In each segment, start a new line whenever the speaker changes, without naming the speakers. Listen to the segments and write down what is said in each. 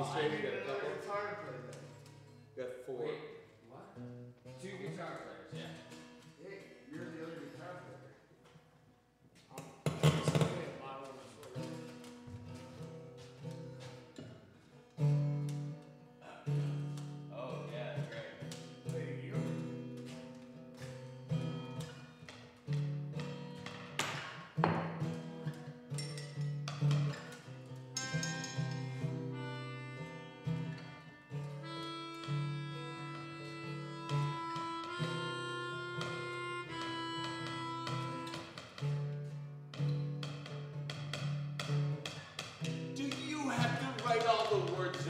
administrative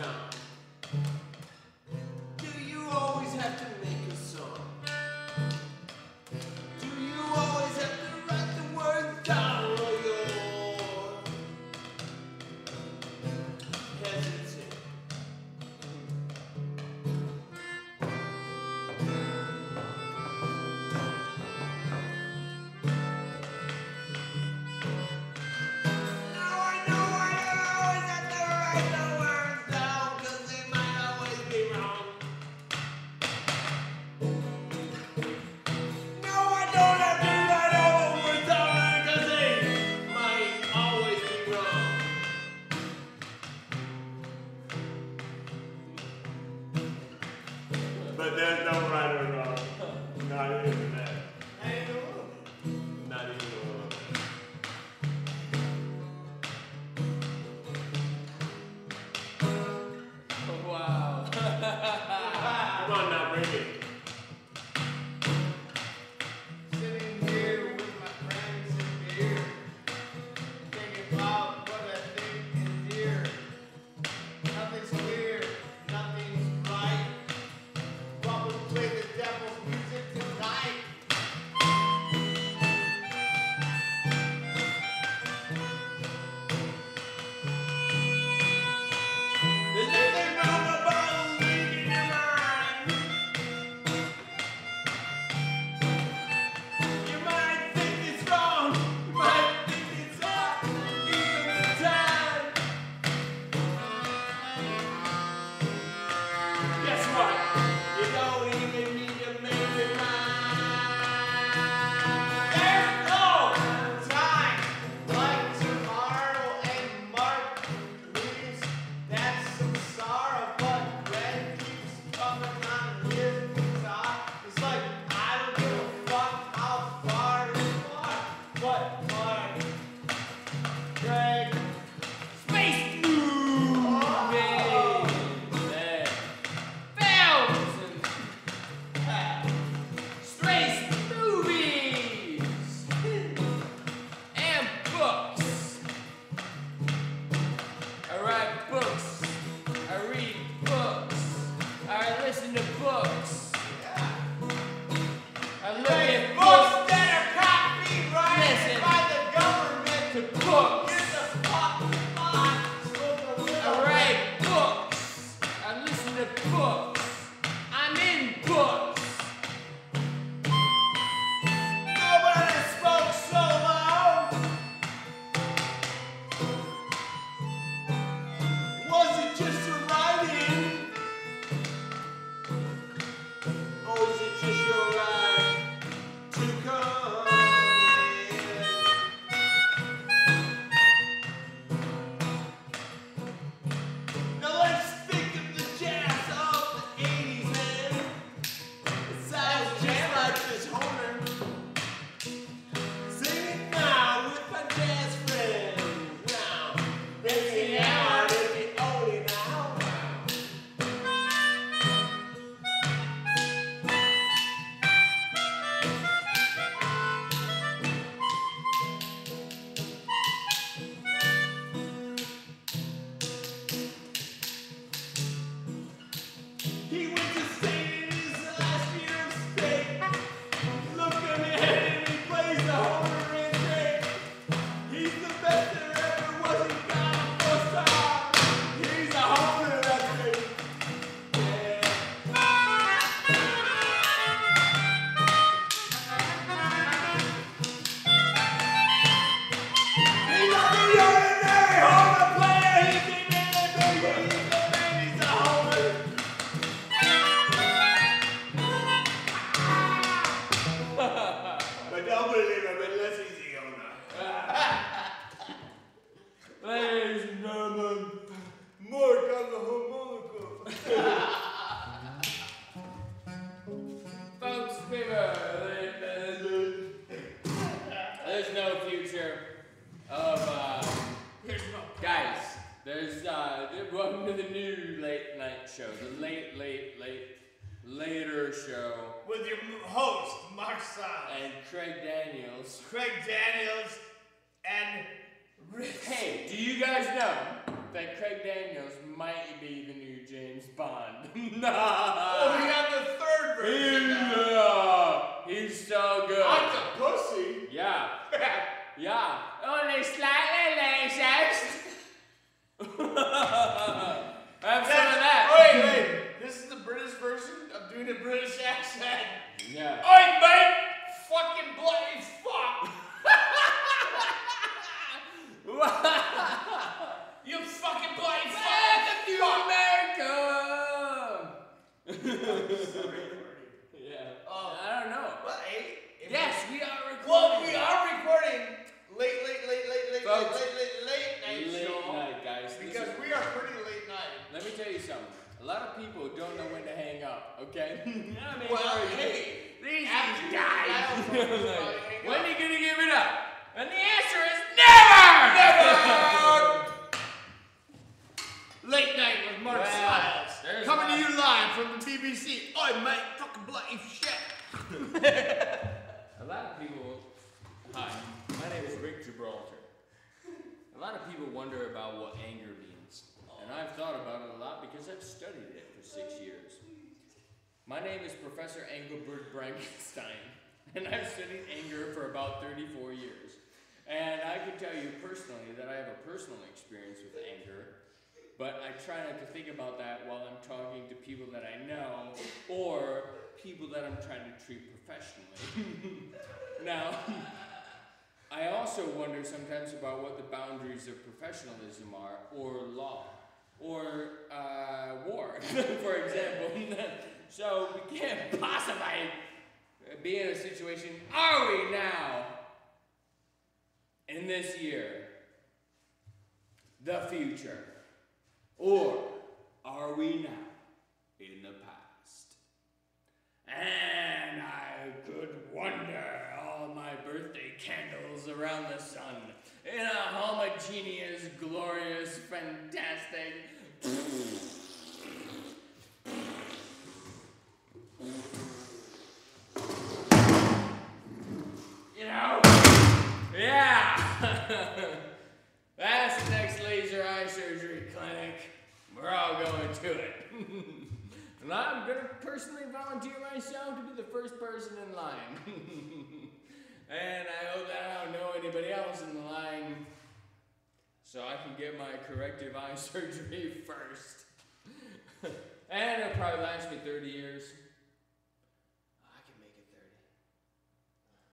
time.
Do you always have to make a song? Do you always have to write the word down? But there's no right or wrong.
The
late, late, late, later show,
with your host, Mark Siles,
and Craig Daniels.
Craig Daniels, and Rich.
Hey, do you guys know that Craig Daniels might be the new James Bond? Nah.
got the third version now.
Yeah, he's so good.
Octopussy.
Yeah, yeah. Only slightly racist. Have some of that.
Wait, wait. This is the British version of doing a British accent.
Yeah.
Oi, mate! Fucking bloody fuck! You fucking bloody fuck!
Welcome to America. yeah.
Oh.
I don't know.
What, eight?
Yes, we are recording.
Well, we are recording late, late, late, late, late,
Folks,
late, late, late, late
Late
show.
night, guys. This
Because
is-
we are pretty late night.
Let me tell you something. A lot of people don't know when to hang up, okay? I mean,
Well, hey,
these guys.
dial phone, you
Like, when are you gonna give it up? And the answer is never!
Never! Late night with Mark
Well,
Stiles.
there's
Coming to
my-
you live from the TBC. Oi, mate, fucking bloody shit.
A lot of people. Hi, my name is Rick Gibraltar. A lot of people wonder about what anger means. And I've thought about it a lot because I've studied it for six years. My name is Professor Engelbert Frankenstein, and I've studied anger for about 34 years. And I can tell you personally that I have a personal experience with anger, but I try not to think about that while I'm talking to people that I know or people that I'm trying to treat professionally. now, I also wonder sometimes about what the boundaries of professionalism are, or law, or uh, war, for example. So we can't possibly be in a situation, are we now, in this year, the future, or are we now in the past? And I could wonder all my birthday candles around the sun in a homogeneous, glorious, fantastic. You know? Yeah! That's the next laser eye surgery clinic. We're all going to it. and I'm gonna personally volunteer myself to be the first person in line. and I hope that I don't know anybody else in the line. So I can get my corrective eye surgery first. and it'll probably last me 30 years.